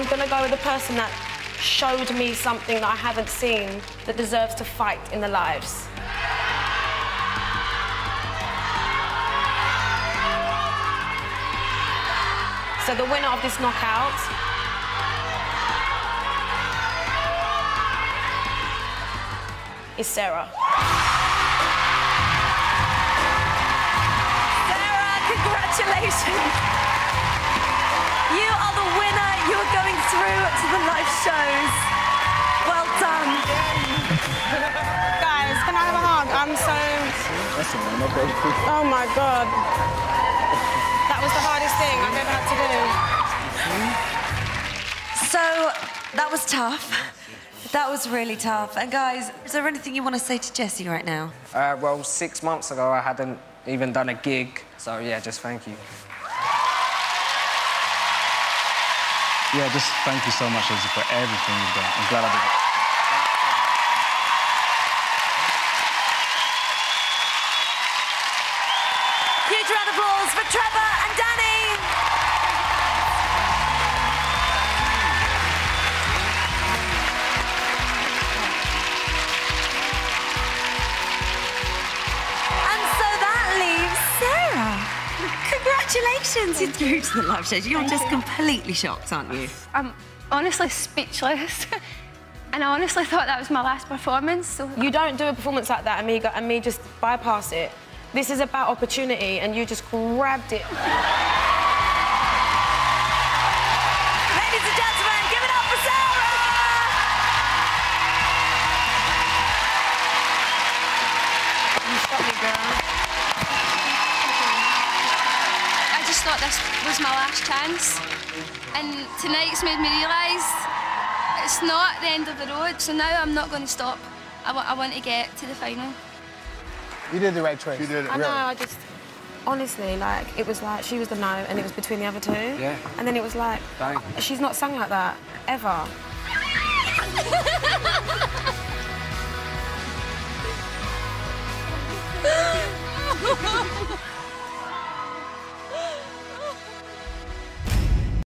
I'm gonna go with the person that showed me something that I haven't seen that deserves to fight in the lives. So the winner of this knockout is Sarah. Sarah, congratulations. You are the winner. That's all right, no problem. Oh my god. That was the hardest thing I've ever had to do. So that was tough. That was really tough. And guys, is there anything you want to say to Jessie right now? Uh, well, six months ago, I hadn't even done a gig, so yeah, just thank you. Yeah, just thank you so much, Izzy, for everything you've done. I'm glad I did it. Round applause for Trevor and Danny. And so that leaves Sarah. Congratulations, you're through to the live shows. You're just completely shocked, aren't you? I'm honestly speechless. and I honestly thought that was my last performance. So You don't do a performance like that, and me, and me just bypass it. This is about opportunity, and you just grabbed it. Ladies and gentlemen, give it up for Sarah! You shot me, girl. I just thought this was my last chance. And tonight's made me realise it's not the end of the road. So now I'm not going to stop. I wa- I want to get to the final. You did the right choice. You did it. I know, I just. Honestly, like, it was like she was the no, and it was between the other two. Yeah. And then it was like, Bang. she's not sung like that, ever.